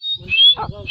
Oh.